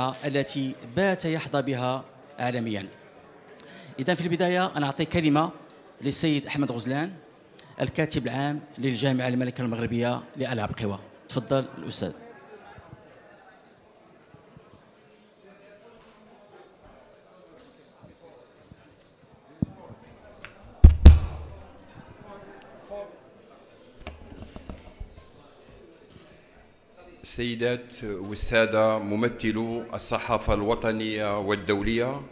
التي بات يحظى بها عالميا. إذا في البداية أنا أعطي كلمة للسيد أحمد غزلان الكاتب العام للجامعة الملكة المغربية لألعاب قوى تفضل الأستاذ. السيدات والسادة ممثلو الصحافة الوطنية والدولية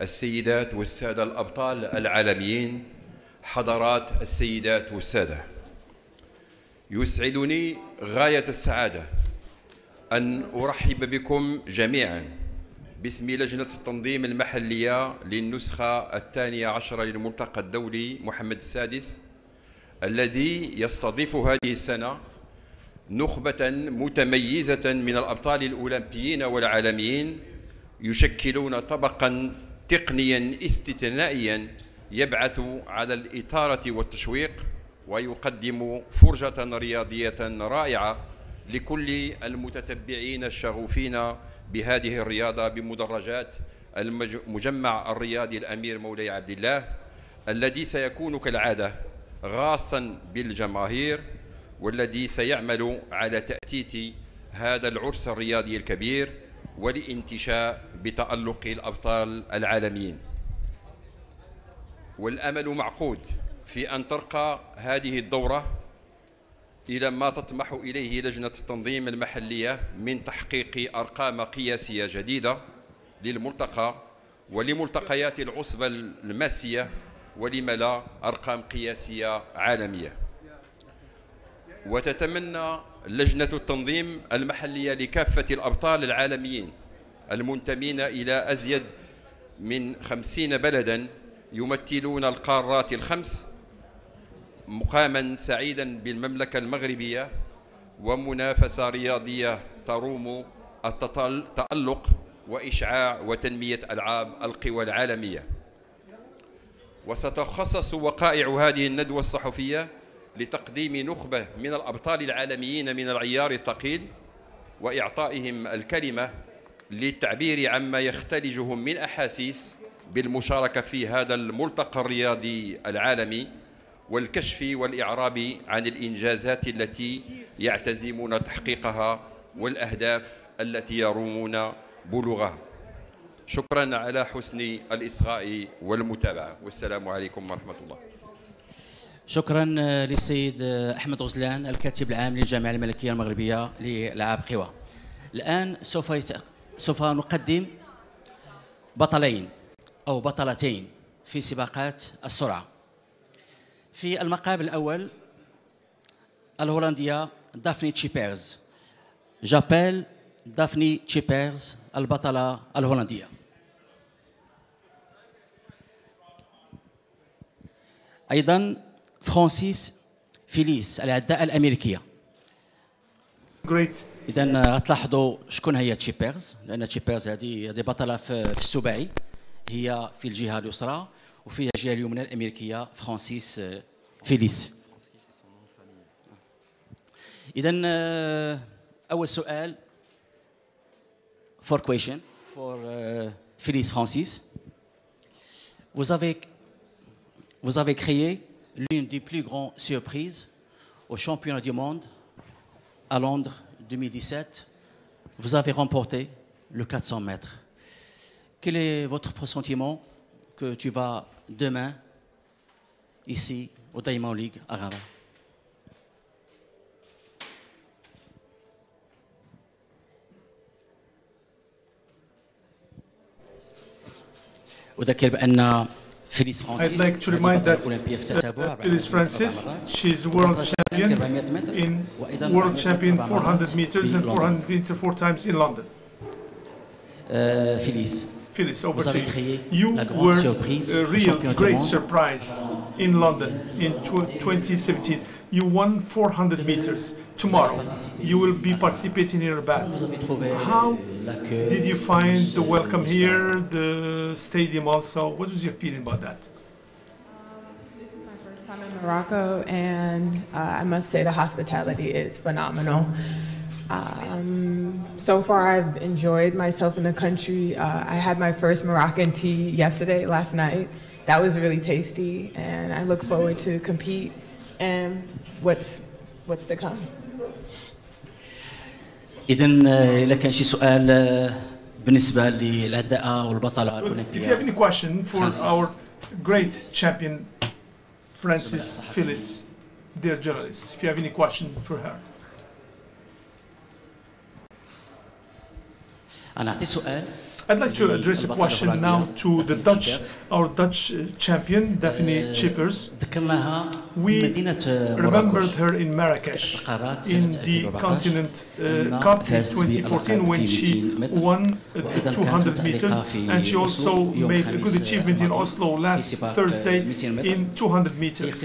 السيدات والسادة الأبطال العالميين حضرات السيدات والسادة. يسعدني غاية السعادة أن أرحب بكم جميعا باسم لجنة التنظيم المحلية للنسخة الثانية عشرة للملتقى الدولي محمد السادس الذي يستضيف هذه السنة نخبة متميزة من الأبطال الأولمبيين والعالميين يشكلون طبقا تقنيا استثنائيا يبعث على الإثارة والتشويق ويقدم فرجة رياضية رائعة لكل المتتبعين الشغوفين بهذه الرياضة بمدرجات المجمع الرياضي الأمير مولاي عبد الله الذي سيكون كالعادة غاصا بالجماهير والذي سيعمل على تأتيت هذا العرس الرياضي الكبير والانتشاء بتألق الأبطال العالميين والأمل معقود في أن ترقى هذه الدورة إلى ما تطمح إليه لجنة التنظيم المحلية من تحقيق أرقام قياسية جديدة للملتقى ولملتقيات العصبة الماسية ولم لا أرقام قياسية عالمية. وتتمنى لجنة التنظيم المحلية لكافة الأبطال العالميين المنتمين إلى أزيد من خمسين بلدا يمثلون القارات الخمس مقاما سعيدا بالمملكة المغربية ومنافسة رياضية تروم التألق وإشعاع وتنمية ألعاب القوى العالمية. وستخصص وقائع هذه الندوة الصحفية لتقديم نخبة من الأبطال العالميين من العيار الثقيل وإعطائهم الكلمة للتعبير عما يختلجهم من أحاسيس بالمشاركة في هذا الملتقى الرياضي العالمي والكشف والإعراب عن الإنجازات التي يعتزمون تحقيقها والأهداف التي يرومون بلوغها. شكرا على حسن الإصغاء والمتابعة. والسلام عليكم ورحمة الله. شكرا للسيد أحمد غزلان الكاتب العام للجامعة الملكية المغربية لالعاب قوى. الآن سوف يت... سوف نقدم بطلين أو بطلتين في سباقات السرعة. في المقام الأول الهولندية دافني تشيبيرز. جابيل دافني تشيبيرز البطلة الهولندية. أيضا فرانسيس فيليس العداء الأمريكية. Great. اذا غتلاحظوا شكون هي تشيبيرز لأن تشيبيرز هذه هذه بطلة في, في السباعي. هي في الجهة اليسرى وفي الجهة اليمنى الأمريكية فرانسيس فيليس. اذا أول سؤال. For question for uh, Félix Francis vous avez vous avez créé l'une des plus grandes surprises au championnat du monde à Londres 2017. Vous avez remporté le 400 mètres. Quel est votre pressentiment que tu vas demain ici au Diamond League à Rabat وذكر بأن Phyllis Francis, I'd like to remind that Phyllis Francis, she's world champion in world champion 400 meters and 400 meters four times in London. Phyllis, Phyllis, over to you. You were a real great surprise in London in 2017. You won 400 meters. Tomorrow, you will be participating in Rabat. Vous avez trouvé How did you find the welcome here, the stadium also? What was your feeling about that? This is my first time in Morocco, and uh, I must say the hospitality is phenomenal. Um, so far, I've enjoyed myself in the country. Uh, I had my first Moroccan tea yesterday, last night. That was really tasty, and I look forward to compete and what's what's to come. اذا اذا كان شي سؤال آه، بالنسبه للاداء والبطله If you have any الاولمبيه question for Francis. our great champion, Francis Phyllis, dear journalists, if you have any question for her. انا اعطيت سؤال I'd like to address a question now to the Dutch, our Dutch uh, champion, Dafne Schippers. We remembered her in Marrakesh in the Continent uh, Cup in 2014 when she won uh, 200 meters and she also made a good achievement in Oslo last Thursday in 200 meters.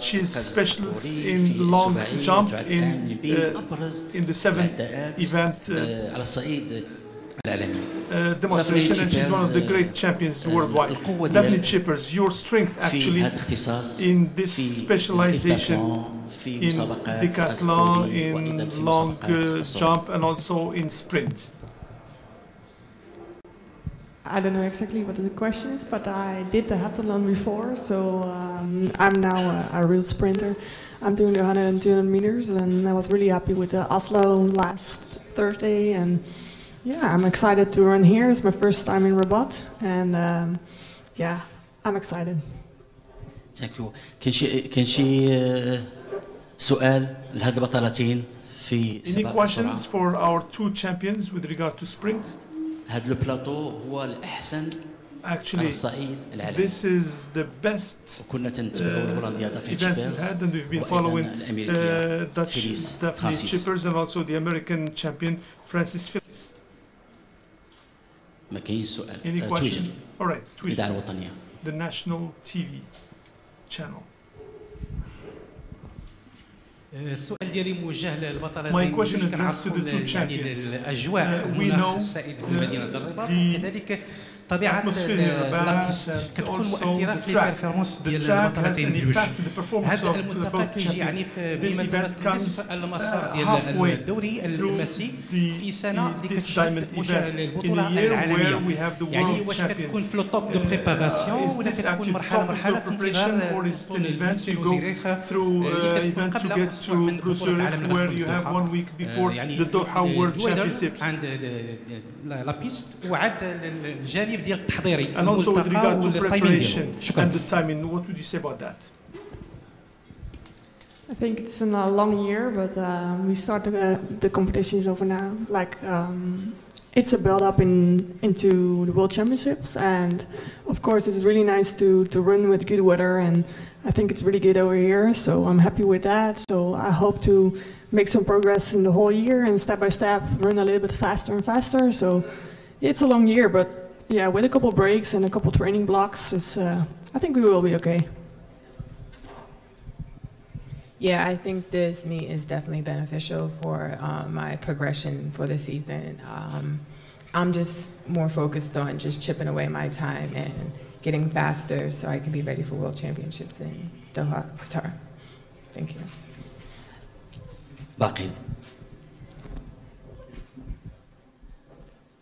She's specialist in long jump in, uh, in the seventh event uh, Demonstration and she's one of the great champions worldwide. Dafne Schippers, your strength actually in this specialization in decathlon, in long uh, jump and also in sprint. I don't know exactly what the question is, but I did the heptathlon before, so um, I'm now a, a, real sprinter. I'm doing the 100 and 200 meters, and I was really happy with the Oslo last Thursday, and yeah, I'm excited to run here. It's my first time in Rabat, and um, yeah, I'm excited. Thank you. كان شي كان شي سؤال Any questions for our two champions with regard to sprint? Actually, this is the best uh, event we had, and we've been following uh, Dutch Dafne Schippers and also the American champion Francis Phillips. ما كاين سؤال. آه، تويتر الاذاعه الوطنية. ذا ناشونال تي في شانل السؤال ديالي موجه للبطل ماي كويشن ادريس تو ذا تو تشامبيونز الأجواء. ومناخ السائد بمدينه الرباط وكذلك طبيعه اللاكيش كتكون مؤثره في البيرفورمانس ديال البطلتين بجوج هذا الملتقى كيجي يعني بمثابه نصف المسار ديال الدوري الماسي في سنه اللي كتشهد البطوله العالميه يعني واش كتكون في لو توب دو بريباراسيون ولا كتكون مرحله مرحله في انتظار البطوله المزيريخه اللي كتكون قبل أسبوع من بطوله العالم الدوحه يعني الدوحه وورد تشامبيونشيب عند لابيست الجانب الجانب ديال التحضيري And also with الملتقى regard to والتايمين preparation ديالو شكرا and the timing, what would you say about that? I think it's been a long year, but uh, we started uh, the competition is over now. Like um, it's a build up in into the World Championships, and of course it's really nice to to run with good weather, and I think it's really good over here. So I'm happy with that. So I hope to make some progress in the whole year and step by step run a little bit faster and faster. So it's a long year, but yeah, with a couple breaks and a couple training blocks, it's, uh, I think we will be okay. Yeah, I think this meet is definitely beneficial for uh, my progression for the season. Um, I'm just more focused on just chipping away my time and getting faster so I can be ready for World Championships in Doha, Qatar. Thank you. Baqil.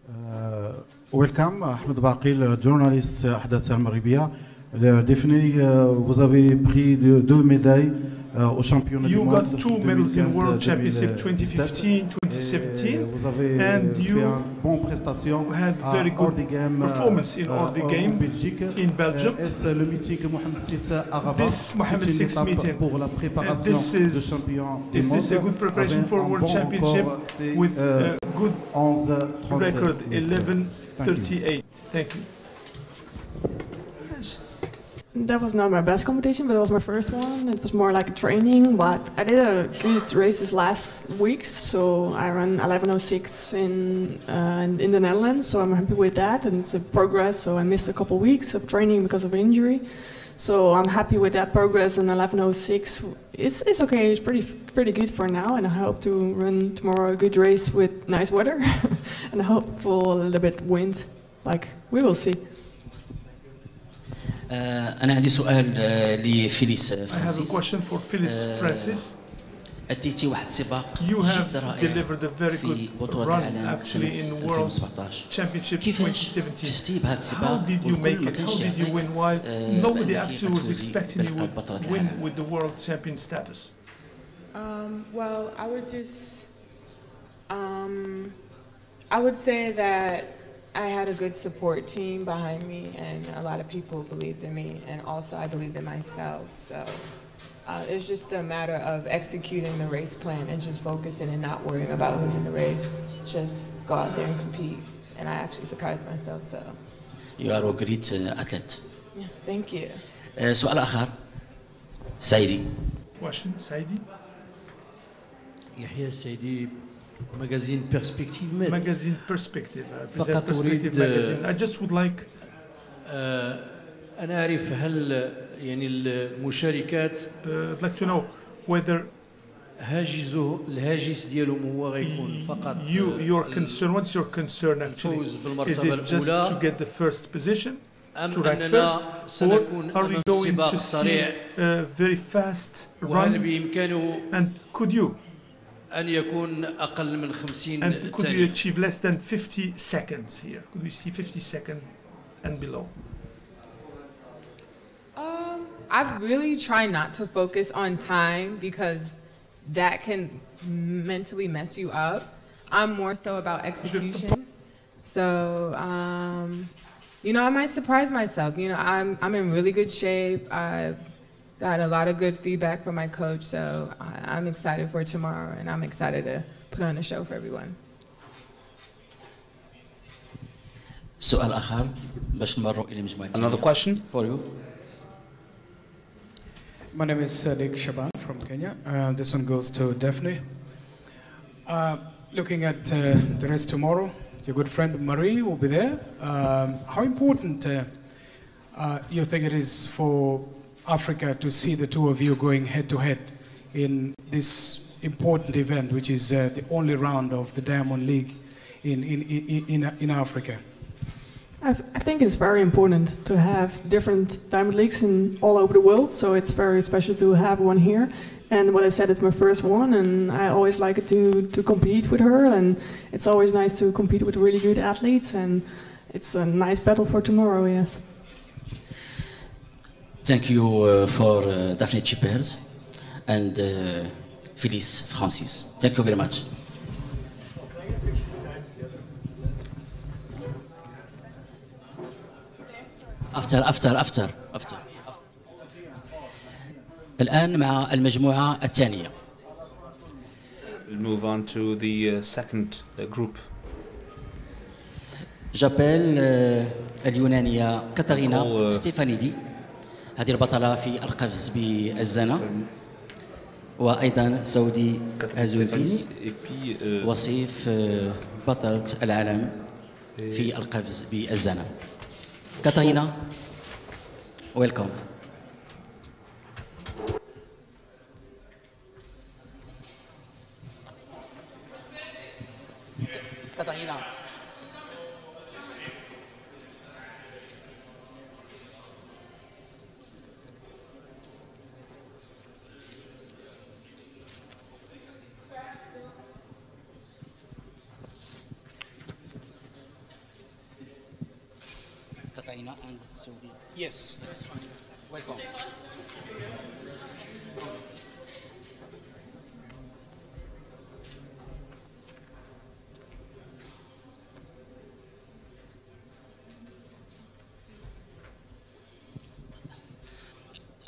Uh, Welcome, Ahmed Baqil, journalist Ahdath Al-Maribia. Uh, Definitely, uh, vous avez pris de- deux médailles uh, au championnat du You monde. got two medals in 2015, World Championship 2017. 2015, Et 2017. Vous avez and fait you une bonne prestation You had à very good Oordegem, performance in euh, Ordi en Game Belgique. in Belgium. Euh, Est-ce le mythique Mohamed VI à Rabat This Mohamed C'est une VI étape meeting. pour la And préparation this de is, champion du is monde. this a good preparation avec for un World bon Championship record, c'est, with euh, a good 11 record, 11 11.38? Thank you. That was not my best competition, but it was my first one. It was more like a training, but I did a good races last week, so I ran 11:06 in uh, in- in the Netherlands. So I'm happy with that, and it's a progress. So I missed a couple weeks of training because of injury, so I'm happy with that progress. And 11:06, it's it's okay. It's pretty pretty good for now, and I hope to run tomorrow a good race with nice weather, and I hope for a little bit wind. Like we will see. آه، انا عندي سؤال آه، لفيليس آه، I have a فرانسيس question for Phyllis Uh, Francis. اديتي واحد السباق You have جد رائع delivered a very في good بطولة run العالم actually سنة in World 2017 Championships كيفاش 2017. فزتي بهذا How السباق did you والكل make ما it? كانش How did you يعرف win? Why آه، nobody بأنك actually was غتفوزي expecting you بلقب would بطلة win العالم with the world champion status? Um, well, I would just, um, I would say that I had a good support team behind me, and a lot of people believed in me, and also I believed in myself. So uh, it's just a matter of executing the race plan and just focusing and not worrying about who's in the race. Just go out there and compete, and I actually surprised myself. So يو ار جريت اتلت yeah, thank you. سؤال اخر سعيدي Question, Saidi? يحيى السيدي مجازين بيرسبكتيف ميد Magazine Perspective. I present فقط Perspective أريد- magazine. I just would like آه، انا اعرف هل يعني المشاركات uh, I'd like to know whether هاجزه الهاجس ديالهم هو غيكون فقط you آه، your concern. What's your concern actually? Is it just to get the first position, ام to rank first, or are we going to see a very fast run? And could you? ان يكون أقل من 50 And could we ثانية achieve less than 50 seconds here? Could we see 50 second and below? Um, I really try not to focus on time because that can mentally mess you up. I'm more so about execution. So, um, you know, I might surprise myself. You know, I'm, I'm in really good shape. I've got a lot of good feedback from my coach. So I, I'm excited for tomorrow and I'm excited to put on a show for everyone. سؤال اخر باش نمروا الى مجموعه Another question? for you My name is Sadiq Shaban from Kenya. Uh, this one goes to Dafne. Uh, looking at uh, the race tomorrow, your good friend Marie will be there. Um, how important uh, uh, you think it is for Africa to see the two of you going head to head in this important event, which is uh, the only round of the Diamond League in, in, in, in, in Africa? I, think it's very important to have different diamond leagues in all over the world. So it's very special to have one here. And what I said, it's my first one, and I always like it to to compete with her. And it's always nice to compete with really good athletes. And it's a nice battle for tomorrow. Yes. Thank you uh, for uh, Dafne Schippers and uh, Phyllis Francis. Thank you very much. افتر افتر افتر افتر الآن مع المجموعة الثانية. Move on to the uh, second uh, group. جابيل euh, اليونانية كاتارينا uh, ستيفانيدي هذه البطلة في القفز بالزنا. وأيضا سعودي أزوفيس. Euh, وصيف آه، بطلة العالم في القفز بالزنا. Katerina, welcome. Katerina. China and Saudi. Yes. yes. Welcome.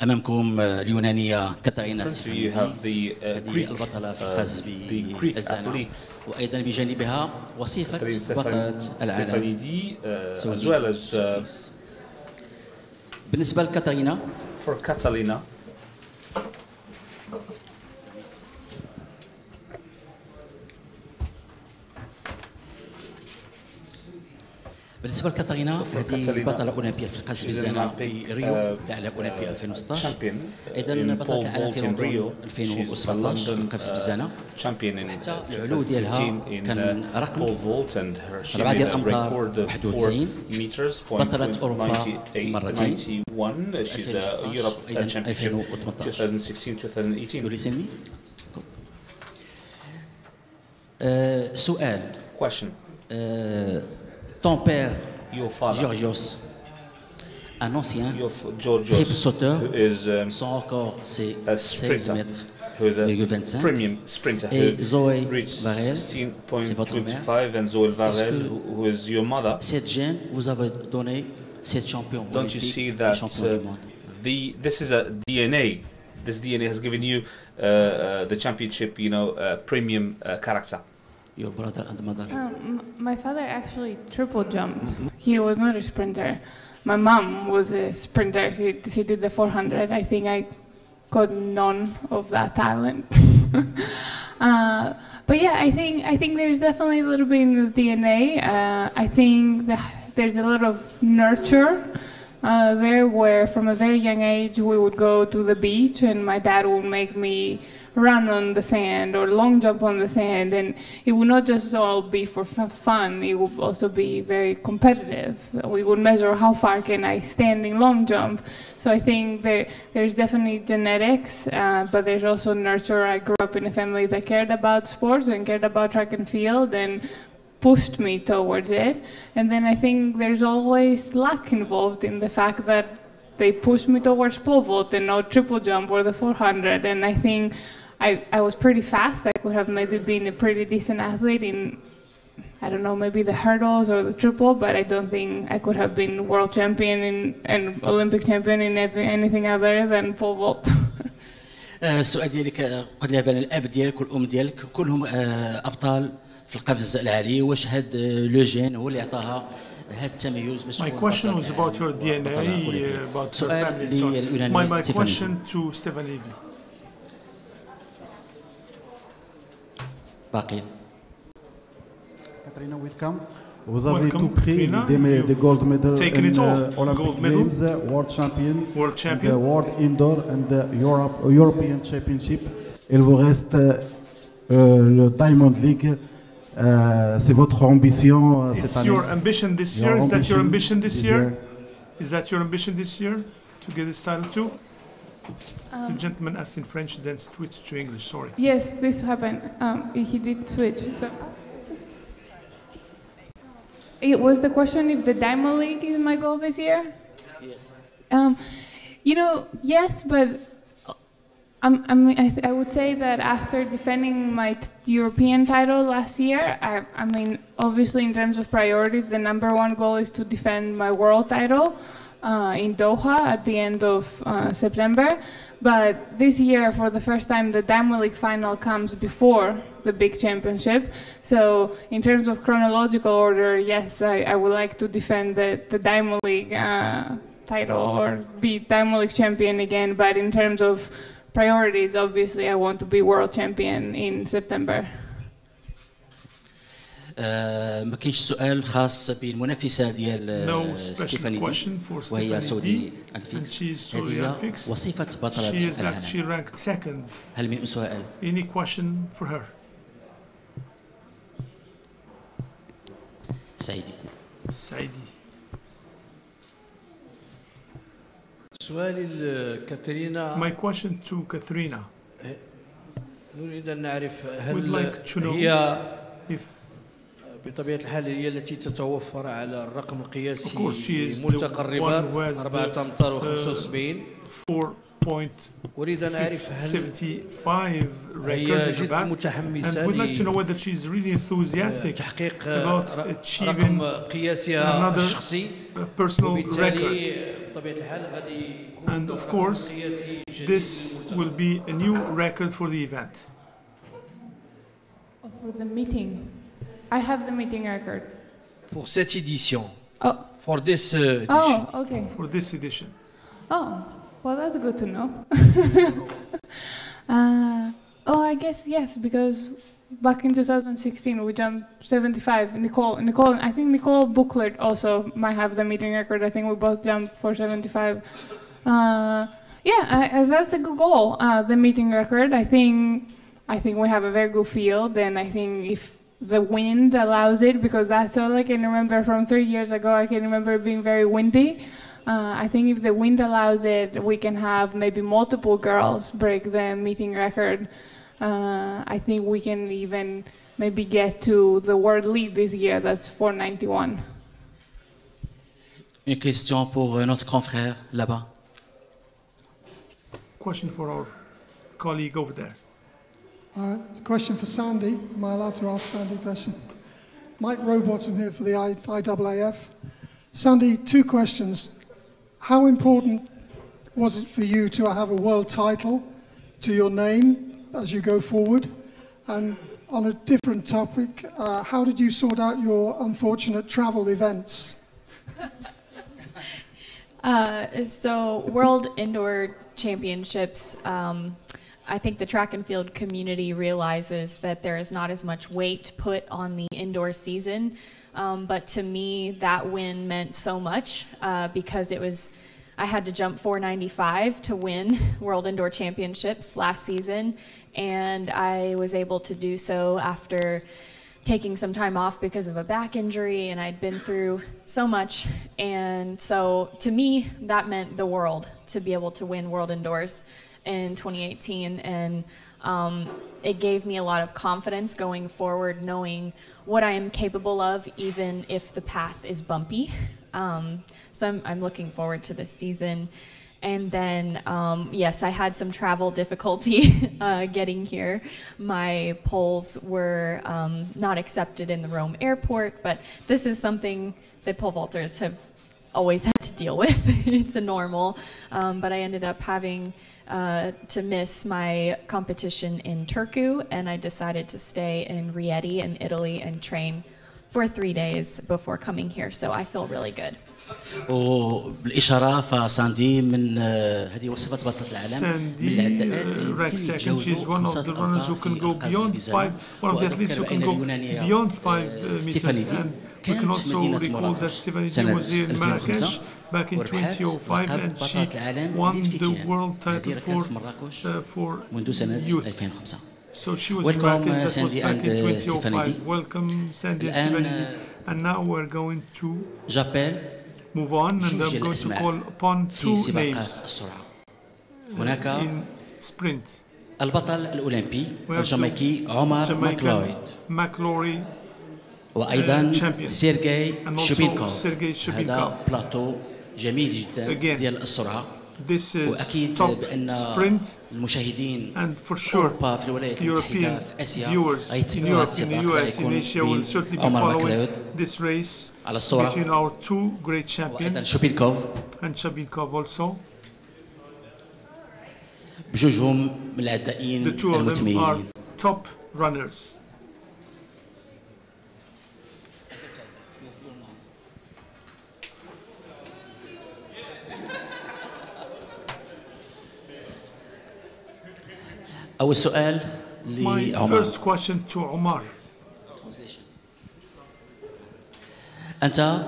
أمامكم آه، اليونانية كاتارينا سيفيدي هذه البطلة في القفز بأزانا وأيضا بجانبها وصيفة بطلة العالم. بالنسبة لكاتارينا بالنسبة لكاتارينا هذه بطلة أولمبية في القفز بالزنا في ريو تاع اولمبيه 2016 اذا بطلة العالم في لندن 2017 في القفز بالزنا حتى العلو ديالها كان رقم 4 ديال الامتار 91 بطلة أوروبا مرتين. 2016 أيضا 2018 يولي سؤال. Question. آه، ton père Your father. Georgios un ancien triple sauteur um, son record c'est a 16 sprinter, mètres who is a 25. premium sprinter et who Zoé Varel c'est votre mère 16.25 and Zoe Est-ce Varel, que- who, is your mother. cette gêne vous avez donné cette champion Don't you see that champion uh, du monde the this is a DNA. This DNA has given you uh, uh, the championship, you know, uh, premium uh, character. Your brother and mother Um, my father actually triple jumped. He was not a sprinter. My mom was a sprinter. She, she did the 400. I think I got none of that talent. uh, but yeah, I think I think there's definitely a little bit in the DNA. Uh, I think there's a lot of nurture uh, there, where from a very young age we would go to the beach, and my dad would make me run on the sand or long jump on the sand, and it would not just all be for fun. It would also be very competitive. We would measure how far can I stand in long jump. So I think there there's definitely genetics, uh, but there's also nurture. I grew up in a family that cared about sports and cared about track and field, and pushed me towards it. And then I think there's always luck involved in the fact that they pushed me towards pole vault and not triple jump or the 400. And I think I, I was pretty fast. I could have maybe been a pretty decent athlete in, I don't know, maybe the hurdles or the triple, but I don't think I could have been world champion in, and Olympic champion in anything- anything other than pole vault. آه، السؤال ديالك آه، قد لها بان الاب ديالك والام ديالك كلهم آه، ابطال في القفز العالي واش هاد آه، لو جين هو اللي عطاها هاد التميز باش My تكون question بطل was في about your العالم DNA, وبطل أولمبي. uh, about your سؤال family and so on. My, لليوناني my ستيفاني question to Stefan Levy. Katrina. Vous avez tout pris, des, gold medal Taken gold World Champion, World World Indoor and Europe, European Championship. Il vous reste euh, le Diamond League. Euh, c'est votre ambition euh, cette année? Is that your ambition year? Is that your ambition this year? To get this title too? The Um, gentleman asked in French, then switched to English. Sorry. Yes, this happened. Um, he did switch. So it was the question if the Diamond League is my goal this year. Yes. Um, you know, yes, but I'm, I'm, I, th- I would say that after defending my t- European title last year, I, I mean, obviously in terms of priorities, the number one goal is to defend my world title uh, in Doha at the end of uh, September. But this year, for the first time, the Diamond League final comes before the big championship. So, in terms of chronological order, yes, I, I would like to defend the, the Diamond League uh, title or be Diamond League champion again. But in terms of priorities, obviously, I want to be world champion in September. آه، ما كاينش سؤال خاص بالمنافسة ديال آه، ستيفاني دي وهي سعودي الفيكس هذه وصفه بطلة العالم هل من سؤال؟ any question for her? سعيدي. سعيدي. سؤالي لكاترينا. My question to كاترينا نريد أن نعرف هل like هي بطبيعة الحال هي التي تتوفر على الرقم القياسي ملتقى الرباط 4 أمتار و75 أريد أن أعرف هل هي جد متحمسة لتحقيق رقم قياسها الشخصي. وبالتالي بطبيعة الحال غادي And of course, this will be a new record for the event. For the meeting. I have the meeting record. pour cette édition. Oh. For this uh, edition. Oh, okay. For this edition. Oh, well, that's good to know. uh, oh, I guess yes, because back in 2016 we jumped 75. Nicole, Nicole, I think Nicole Büchler also might have the meeting record. I think we both jumped for 75. Uh, yeah, I, I, that's a good goal. Uh, the meeting record. I think, I think we have a very good field, and I think if the wind allows it, because that's all I can remember from three years ago. I can remember it being very windy. Uh, I think if the wind allows it, we can have maybe multiple girls break the meeting record. Uh, I think we can even maybe get to the world lead this year. That's 491. Une question pour euh, notre confrère là-bas. Question for our colleague over there. Uh, question for Sandi. Am I allowed to ask Sandi a question? Mike Rowbottom here for the I- IAAF. Sandi, two questions. How important was it for you to have a world title to your name as you go forward? And on a different topic, uh, how did you sort out your unfortunate travel events? Uh, so, World Indoor Championships, um, I think the track and field community realizes that there is not as much weight put on the indoor season. Um, but to me, that win meant so much uh, because it was, I had to jump 495 to win World Indoor Championships last season. And I was able to do so after taking some time off because of a back injury and I'd been through so much. And so to me, that meant the world to be able to win World Indoors in 2018. And um, it gave me a lot of confidence going forward, knowing what I am capable of, even if the path is bumpy. Um, so I'm, I'm looking forward to this season. And then, um, yes, I had some travel difficulty uh, getting here. My poles were um, not accepted in the Rome airport, but this is something that pole vaulters have always had to deal with. it's a normal. Um, but I ended up having uh, to miss my competition in Turku, and I decided to stay in Rieti in Italy and train for three days before coming here. So I feel really good. وبالاشاره فساندي من آه، هذه وصفت بطله العالم من العداءات اللي rank يمكن second. She's يتجاوزوا one of خمسة the runners who امتار can في go ألقاب beyond الزبيزان five, one of the athletes who واذكر can بان go اليونانيه beyond five آه، uh, meters. ستيفانيدي And we can كانت مدينة مراكش سنة 2005 وربحت لقب بطلة العالم للفتيان هذه كانت مراكش منذ سنة 2005 So she was Welcome, uh, Sandy was and uh, Stephanie Welcome, Sandy and Stephanie And now we're going to move on and I'm going to call upon two names in sprint. البطل الأولمبي الجامايكي عمر ماكلويد ماكلوري وأيضا سيرجي شوبينكوف هذا بلاتو جميل جدا ديال السرعه وأكيد بأن المشاهدين sure اوروبا في الولايات المتحدة في آسيا غيتبعوا هذا السباق غيكون عمر ماكلاود على الصورة. وأيضا شوبينكوف. بجوجهم من العدائين المتميزين. أول سؤال لعمر first question to عمر. أنت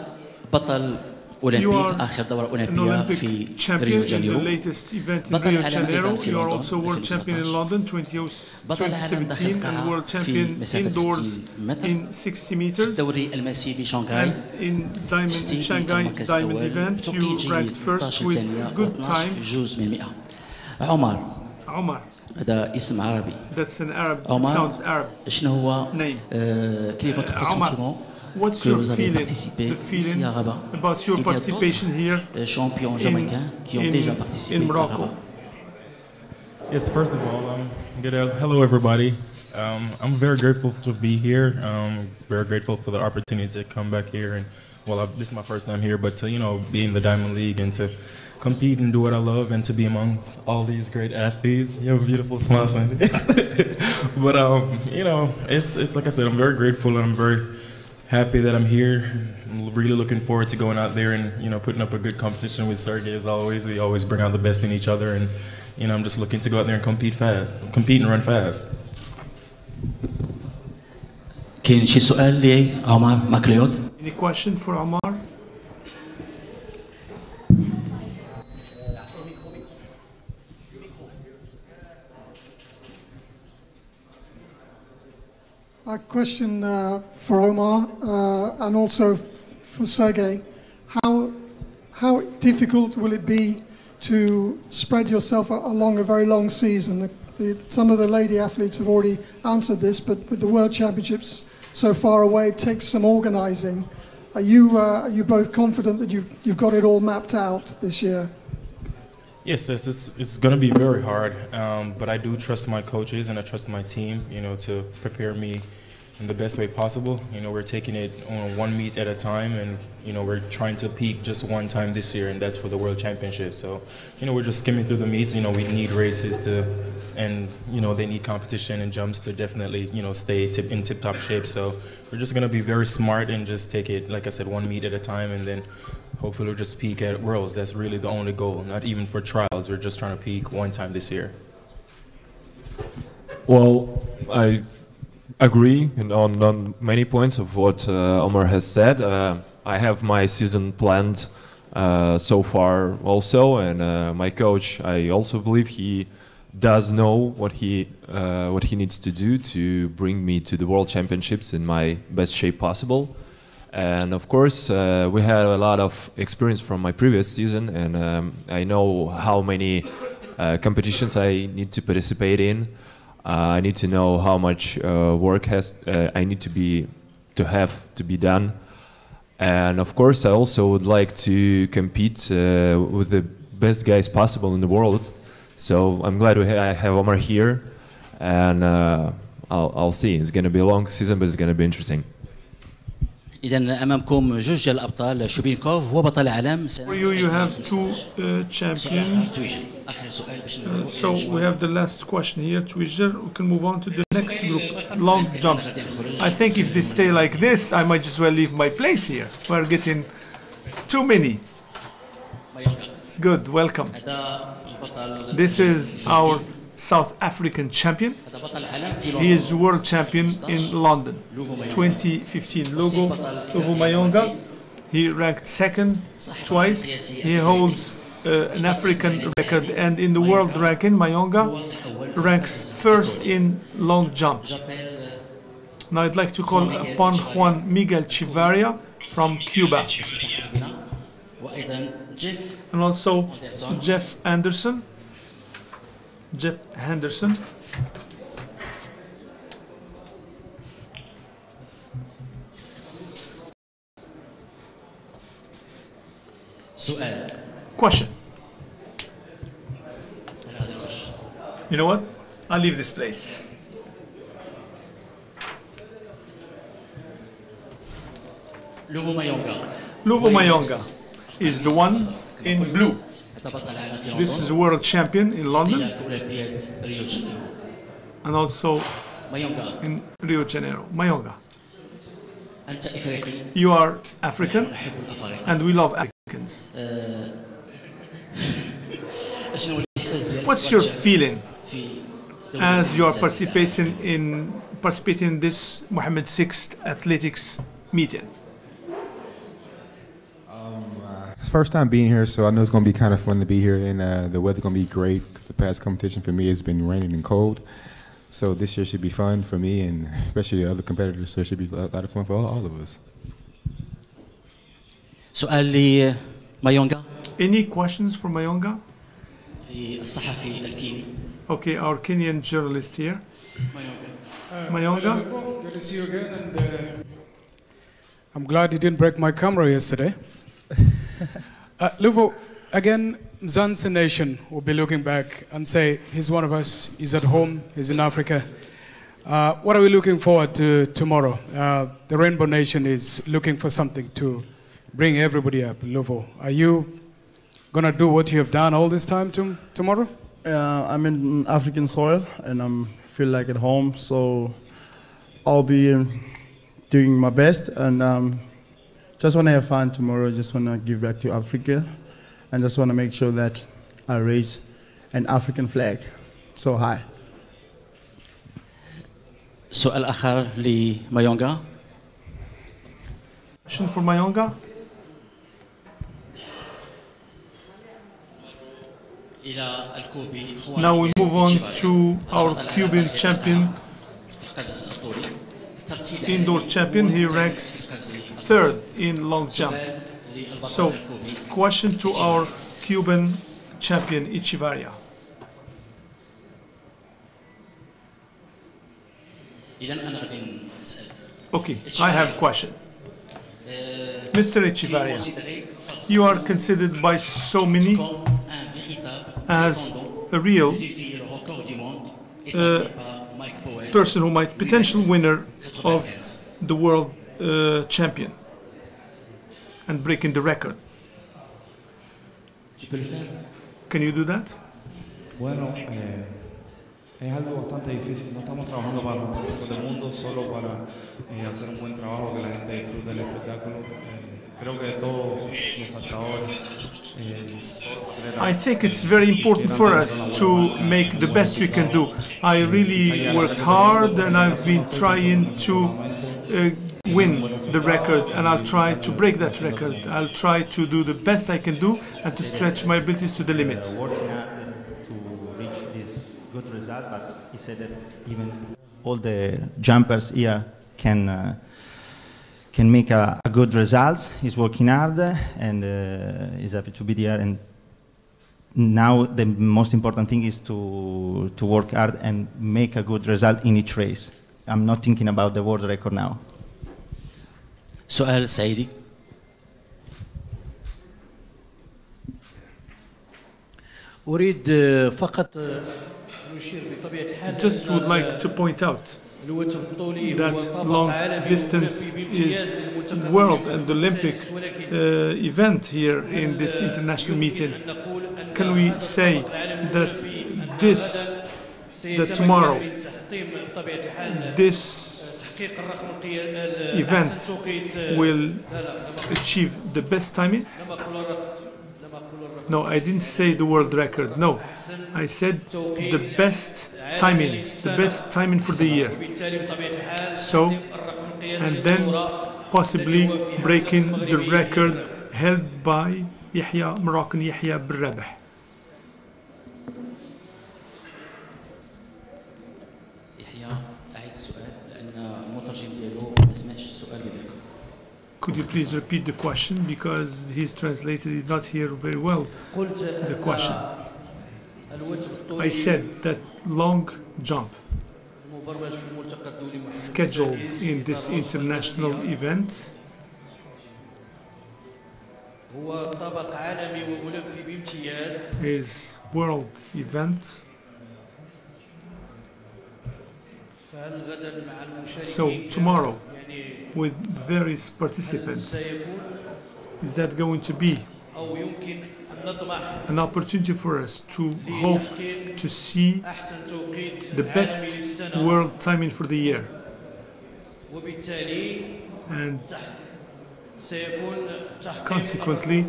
بطل أولمبي في آخر دورة أولمبية في ريو جانيرو. بطل العالم أيضا في لندن في 2019 بطل العالم داخل القاعة في مسافة 60 متر. في الدوري المسيري شانغهاي في المركز الأول. بتوقيت جيد 13 ثانية و12 جوز من 100 عمر. عمر. هذا اسم عربي that's an Arab, عمر sounds Arab. شنو هو Name. euh, quel est votre Euh, Omar, pressentiment What's que your vous avez feeling, participé the ici feeling à Rabat about your Il y a participation here d'autres, euh, champions in- jamaïcains qui ont in- déjà in participé à Morocco? Rabat Yes, first of all, um, good, uh, hello everybody. Um, I'm very grateful to be here. Um, very grateful for the opportunity to come back here and well, I, this is my first time here, but to you know be in the Diamond League and to compete and do what I love and to be among all these great athletes. You have a beautiful smile, Sandi. but um, you know, it's it's like I said, I'm very grateful and I'm very happy that I'm here. I'm really looking forward to going out there and you know putting up a good competition with Sergey as always. We always bring out the best in each other, and you know I'm just looking to go out there and compete fast, compete and run fast. Any question for Omar? A question uh, for Omar uh, and also for Sergey. How, how difficult will it be to spread yourself along a very long season? The, some of the lady athletes have already answered this, but with the World Championships so far away, it takes some organising. Are you, uh, are you both confident that you've, you've got it all mapped out this year? Yes, it's, it's, it's going to be very hard, um, but I do trust my coaches and I trust my team, you know, to prepare me in the best way possible. You know, we're taking it on one meet at a time, and you know, we're trying to peak just one time this year, and that's for the World Championship. So, you know, we're just skimming through the meets. You know, we need races to, and you know, they need competition and jumps to definitely, you know, stay tip, in tip-top shape. So, we're just gonna be very smart and just take it, like I said, one meet at a time, and then hopefully we'll just peak at Worlds. That's really the only goal. Not even for trials. We're just trying to peak one time this year. Well, I agree on, on many points of what uh, Omar has said. Uh, I have my season planned uh, so far also, and uh, my coach, I also believe he does know what he uh, what he needs to do to bring me to the World Championships in my best shape possible. And of course, uh, we had a lot of experience from my previous season, and um, I know how many competitions I need to participate in. Uh, I need to know how much uh, work has uh, I need to be to have to be done, and of course I also would like to compete with the best guys possible in the world. So I'm glad we ha I have Omar here, and I'll, I'll see. It's going to be a long season, but it's going to be interesting. اذا امامكم جوج الابطال شوبينكوف هو بطل العالم For you you have two uh, champions. Uh, so we have the last question here, Twitter. We can move on to the next group, long jumps. I think if they stay like this, I might just well leave my place here. We're getting too many. It's good. Welcome. This is our South African champion. He is world champion in London 2015. Logo Luvo Manyonga. He ranked second twice. He holds uh, an African record, and in the world ranking, Manyonga ranks first in long jump. Now I'd like to call upon Juan Miguel Echevarría from Cuba, and also Jeff Anderson. Jeff Henderson. سؤال Question. You know what? I'll leave this place. Luvo Manyonga. Luvo Manyonga is the one in blue. This is world champion in London and also in Rio de Janeiro, Manyonga. You are African and we love Africans. What's your feeling as you are participating in participating in this Mohammed VI athletics meeting? It's first time being here, so I know it's going to be kind of fun to be here, and uh, the weather's going to be great. Cause the past competition for me has been raining and cold, so this year should be fun for me and especially the other competitors. So it should be a lot of fun for all, all of us. So uh, Ali uh, Manyonga. Any questions for Manyonga? Okay, our Kenyan journalist here. Manyonga. Uh, Manyonga. Good to see you again, and uh, I'm glad you didn't break my camera yesterday uh, Luvo, again, Mzansi Nation will be looking back and say, he's one of us, he's at home, he's in Africa. Uh, what are we looking forward to tomorrow? Uh, the Rainbow Nation is looking for something to bring everybody up. Luvo, are you going to do what you have done all this time to, tomorrow? Uh, I'm in African soil and I'm feel like at home, so I'll be um, doing my best and um, just want to have fun tomorrow. Just want to give back to Africa, and just want to make sure that I raise an African flag so high. سؤال آخر لمايونغا. Question for Manyonga. Now we move on to our Cuban champion, indoor champion. He ranks third in long jump. So, question to our Cuban champion Echevarría. Okay, I have a question. Mr. Echevarría. you are considered by so many as a real uh, person who might potential winner of the world uh, champion and breaking the record. Tu peux le faire Can you do that? Bueno, eh, es algo bastante difícil. No estamos trabajando para el récord del mundo, solo para eh, hacer un buen trabajo, que la gente disfrute del espectáculo. Eh, creo que todos los saltadores. eh, I think it's very important for us to make the best we can do. I really worked hard and I've been trying to uh, win the record and I'll try to break that record. I'll try to do the best I can do and to stretch my abilities to the limit. to reach this good result, but he said that even all the jumpers here can uh, can make a, a good result. He's working hard and uh, he's happy to be there. And now the most important thing is to to work hard and make a good result in each race. I'm not thinking about the world record now. سؤال سعيدي أريد آه، فقط آه، أن أشير بطبيعة الحال Just would like to point out الوتر البطولي هو that طابق long عالمي distance وملبي بامتياز is للملتقى world الأولمبي and Olympic السادس، uh, event here in this international meeting. Can we say that this, that tomorrow, تحطيم بطبيعة الحال this تحقيق الرقم القيا- event will achieve the best timing? No, I didn't say the world record. No, I said the best timing, the best timing for the year. So, and then possibly breaking the record held by Yahya Moroccan Yahya Berrabah. Could you please repeat the question because his translator did not hear very well the question. I said that long jump scheduled in this international event is world event so tomorrow with various participants. Is that going to be an opportunity for us to hope to see the best world timing for the year? And consequently,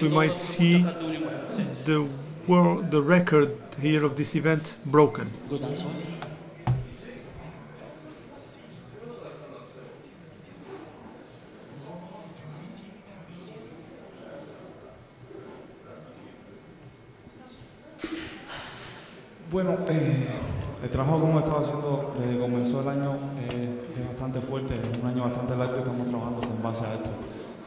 we might see the world, the record here of this event broken. Bueno, eh, el trabajo que hemos estado haciendo desde que comenzó el año eh, es bastante fuerte, es un año bastante largo y estamos trabajando con base a esto.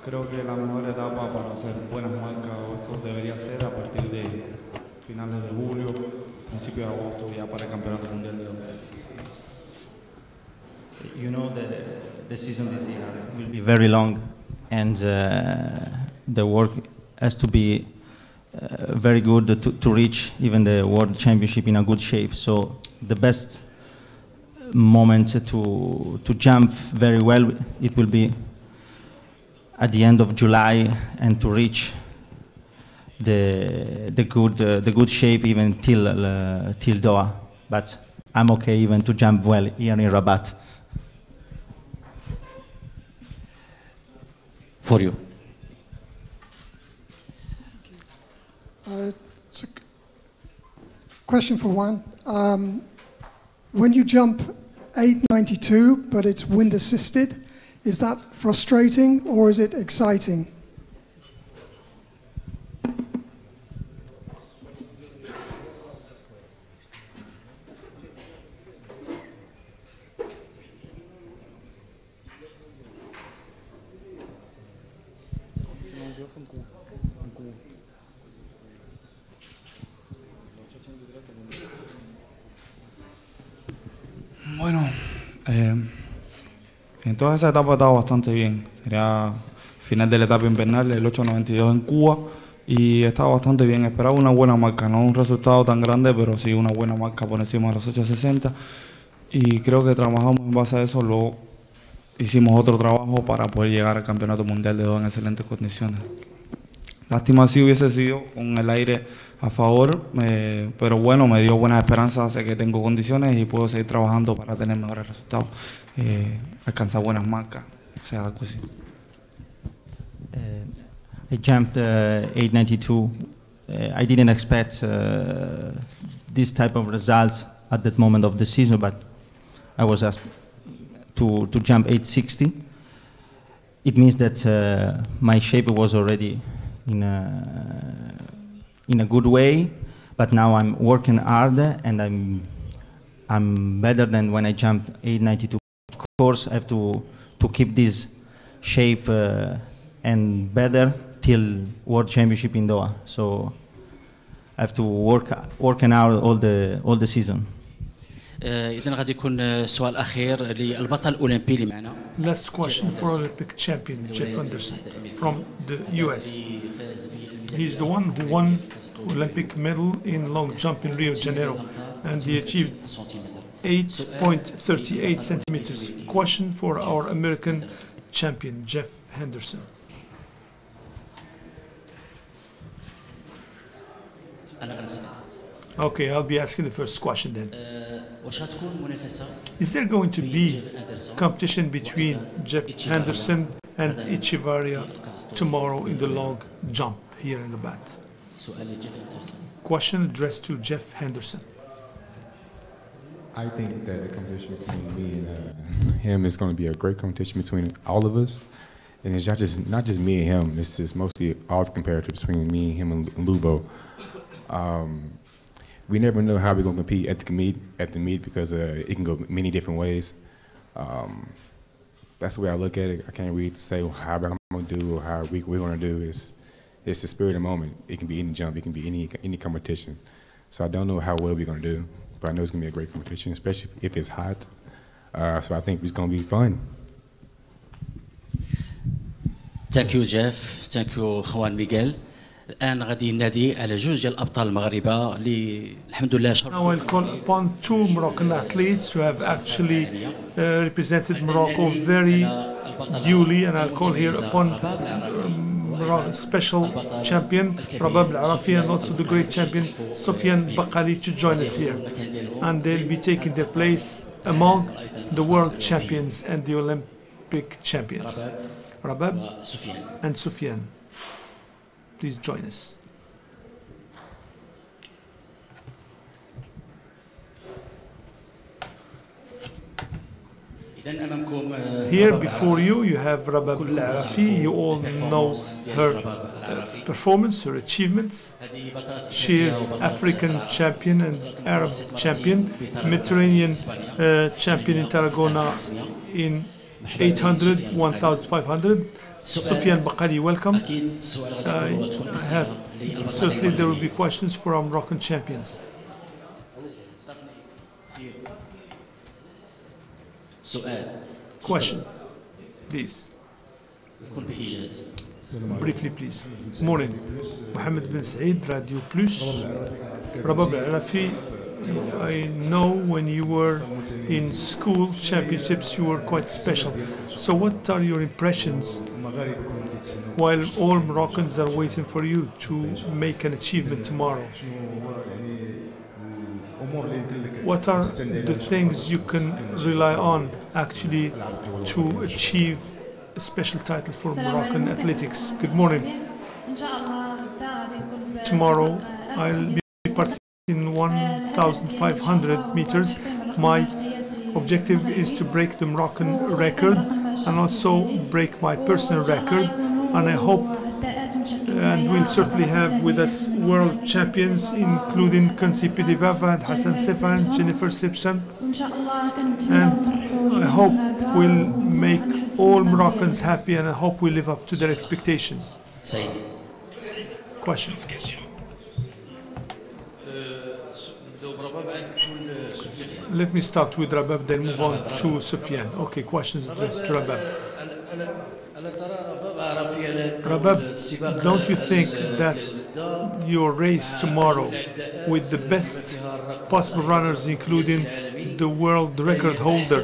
Creo que la mejor etapa para hacer buenas marcas o esto debería ser a partir de finales de julio, principios de agosto, ya para el Campeonato Mundial de Hombres. You know the, the season this year will be very long, and uh, the work has to be uh, very good to, to reach even the World Championship in a good shape. So the best moment to to jump very well it will be at the end of July and to reach the the good uh, the good shape even till uh, till Doha. But I'm okay even to jump well here in Rabat. For you. Uh, question for one. Um, when you jump 892, but it's wind assisted, is that frustrating or is it exciting? Bueno, eh, en toda esa etapa estaba bastante bien. Sería final de la etapa invernal, el 8.92 en Cuba, y estaba bastante bien. Esperaba una buena marca, no un resultado tan grande, pero sí una buena marca por encima de los 8.60. Y creo que trabajamos en base a eso, luego hicimos otro trabajo para poder llegar al Campeonato Mundial de dos en excelentes condiciones. Lástima si hubiese sido con el aire a favor, eh, pero bueno, me dio buenas esperanzas, sé que tengo condiciones y puedo seguir trabajando para tener mejores resultados, eh, alcanzar buenas marcas, o sea, algo así. I jumped uh, 892. Uh, I didn't expect uh, this type of results at that moment of the season, but I was asked to, to jump 860. It means that uh, my shape was already in a, in a good way, but now I'm working hard and I'm, I'm better than when I jumped 892. Of course, I have to, to keep this shape uh, and better till World Championship in Doha. So I have to work working out all the all the season. آه، اذا غادي يكون آه، سؤال اخير للبطل الاولمبي اللي معنا Last question for Olympic champion Jeff Anderson from the US. He's the one who won Olympic medal in long jump in Rio de Janeiro and he achieved 8.38 centimeters. Question for our American champion Jeff Henderson. أنا غنسال Okay, I'll be asking the first question then. Is there going to be competition between Jeff Henderson and Echevarría tomorrow in the long jump here in the bat? Question addressed to Jeff Henderson. I think that the competition between me and uh, him is going to be a great competition between all of us, and it's not just not just me and him. It's just mostly all the comparative between me, him, and Luvo. Um, we never know how we're going to compete at the meet at the meet because uh, it can go many different ways. Um, that's the way I look at it. I can't really say how I'm going to do or how we, we're going to do. It's it's the spirit of the moment. It can be any jump. It can be any any competition. So I don't know how well we're going to do, but I know it's going to be a great competition, especially if it's hot. Uh, so I think it's going to be fun. Thank you, Jeff. Thank you, Juan Miguel. الان غادي ننادي على جوج ديال الابطال المغاربه اللي الحمد لله Now شرفوا I'll call upon two Moroccan athletes who have actually uh, represented Morocco very duly, and I'll call here upon um, special champion Rabab Al-Arafi and also the great champion Sofian Bakali to join us here. And they'll be taking their place among the world champions and the Olympic champions. Rabab and Sufyan. Please join us. Here before you, you have Rabab al-Arafi. You all know her uh, performance, her achievements. She is African champion and Arab champion, Mediterranean uh, champion in Tarragona in 800, 1500. Sufyan Bakkali, welcome. I have certainly there will be questions for our Moroccan champions. Question, please. Briefly, please. Morning. Mohammed bin Said, Radio Plus. Rabab Arafi, I know when you were in school championships, you were quite special. So, what are your impressions while all Moroccans are waiting for you to make an achievement tomorrow? What are the things you can rely on actually to achieve a special title for Moroccan athletics? Good morning. Tomorrow I'll be in 1,500 meters. My objective is to break the Moroccan record and also break my personal record. And I hope and we'll certainly have with us world champions, including Genzebe Dibaba and Hassan Sifan, Jennifer Simpson. And I hope we'll make all Moroccans happy and I hope we live up to their expectations. Question. Let me start with Rabab, then move on to Sufyan. Okay, questions addressed to Rabab. Rabab, don't you think that your race tomorrow with the best possible runners, including the world record holder,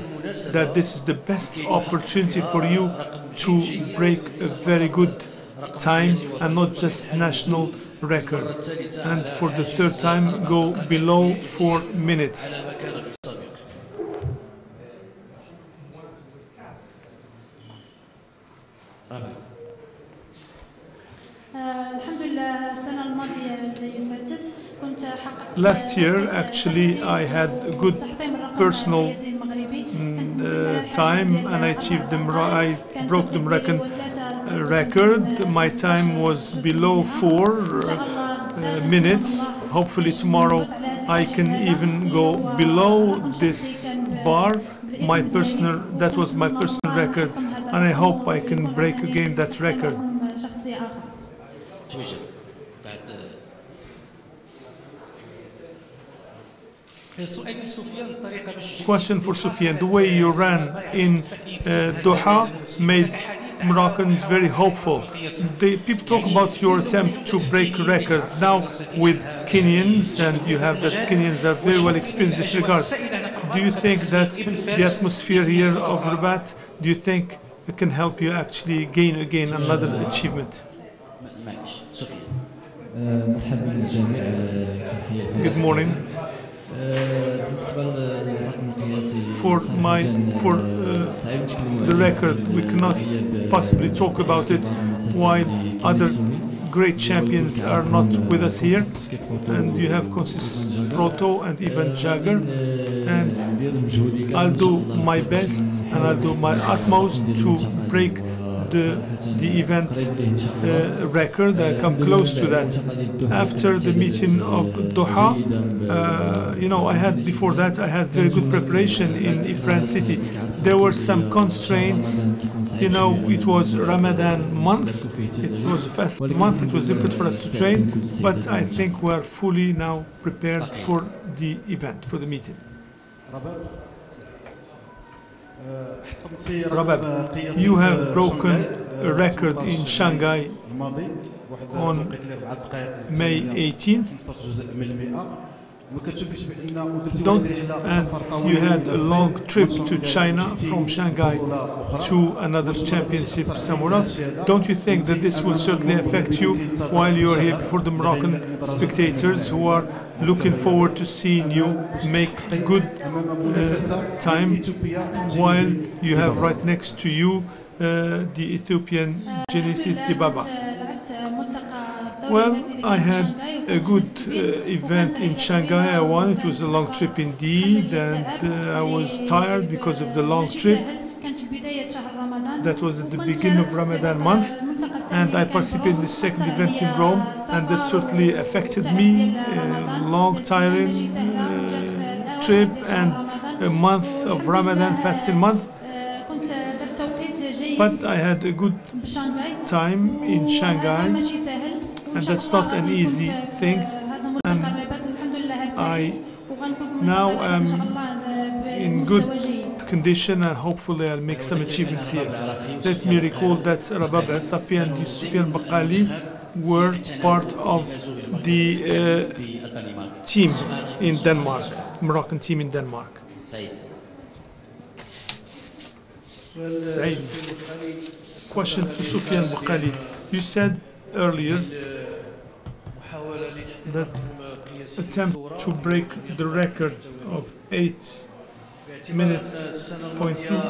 that this is the best opportunity for you to break a very good time and not just national record? And for the third time, go below four minutes. Last year, actually, I had a good personal mm, uh, time and I achieved the I broke the Moroccan record. Uh, my time was below four uh, uh minutes. Hopefully tomorrow I can even go below this bar. My personal that was my personal record, and I hope I can break again that record. Question for Sufyan. The way you ran in uh, Doha made Moroccans very hopeful. People talk about your attempt to break record now with Kenyans, and you have that Kenyans are very well experienced in this regard. Do you think that the atmosphere here of Rabat, do you think it can help you actually gain again another achievement? Good morning for my for uh, the record we cannot possibly talk about it while other great champions are not with us here. And you have Conseslus Kipruto and even Jager. And I'll do my best and I'll do my utmost to break the, the event uh, record. I come close to that. After the meeting of Doha, uh, you know, I had before that I had very good preparation in Ifrane city. There were some constraints. You know, it was Ramadan month. It was a fast month. It was difficult for us to train, but I think we are fully now prepared for the event, for the meeting. Rabab, you have broken a record in Shanghai on May 18th. Don't, and you had a long trip to China from Shanghai to another championship somewhere else. Don't you think that this will certainly affect you while you are here before the Moroccan spectators who are looking forward to seeing you make good uh, time while you have right next to you uh, the Ethiopian Genzebe Dibaba. Well, I had a good uh, event in Shanghai. I won. It was a long trip indeed, and uh, I was tired because of the long trip. That was at the beginning of Ramadan month, and I participated in the second event in Rome, and that certainly affected me. A long, tiring uh, trip and a month of Ramadan fasting month. But I had a good time in Shanghai, and that's not an easy thing. And I now am in good condition and hopefully I'll make some achievements here. Let me recall that Rabab Safi and Sufyan Bakkali were part of the uh, team in Denmark, Moroccan team in Denmark. Question to Sufyan Bakkali: You said earlier that attempt to break the record of eight minutes point two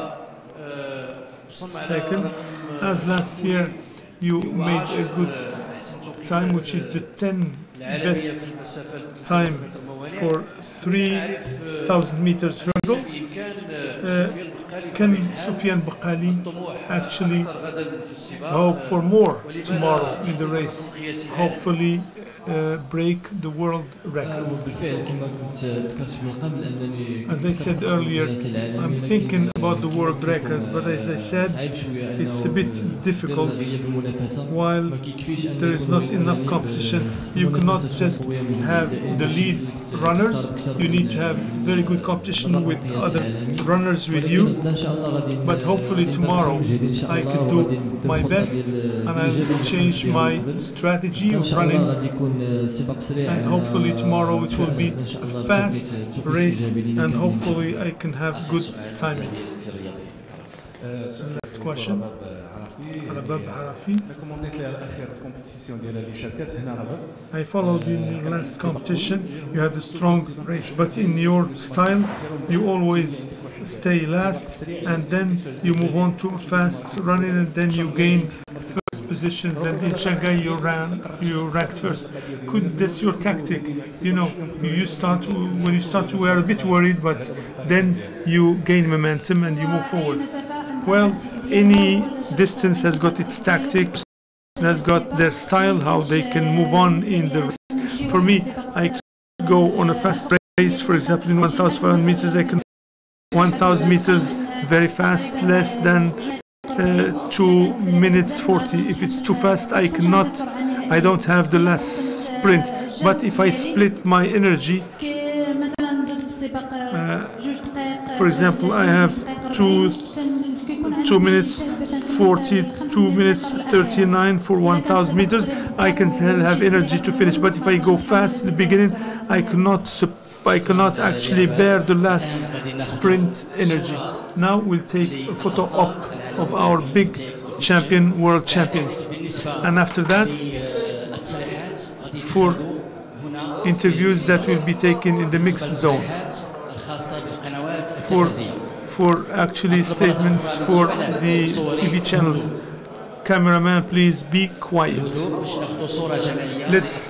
seconds. As last year you made a good time, which is the 10 best time for 3,000 meters hurdles. Uh, uh can Sufyan Bakkali actually hope for more tomorrow in the race? Hopefully uh, break the world record. As I said earlier, I'm thinking about the world record, but as I said, it's a bit difficult. While there is not enough competition, you cannot just have the lead runners, you need to have very good competition with other runners with you. But hopefully tomorrow I can do my best and I'll change my strategy of running. And hopefully tomorrow it will be a fast race and hopefully I can have good timing. Uh, Next question. على باب عرفي. I followed you in the last competition. You had a strong race, but in your style, you always stay last, and then you move on to fast running, and then you gain first positions. And in Shanghai, you ran, you ranked first. Could this your tactic? You know, you start to, when you start to, we are a bit worried, but then you gain momentum and you move forward. Well, any distance has got its tactics, has got their style, how they can move on in the race. For me, I go on a fast race, for example, in 1,500 meters, I can 1,000 meters very fast, less than uh, 2 minutes 40. If it's too fast, I cannot, I don't have the last sprint. But if I split my energy, uh, for example, I have two 2 minutes 42 minutes 39 for 1000 meters. I can still have energy to finish but if I go fast in the beginning I cannot I cannot actually bear the last sprint energy. Now we'll take a photo up of our big champion world champions. And after that for interviews that will be taken in the mixed zone. For for actually statements for the TV channels. Cameraman, please be quiet. Let's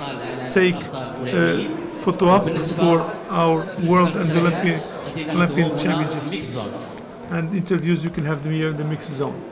take a photo up for our World and Olympic, Olympian Championships. And interviews, you can have them here in the mixed zone.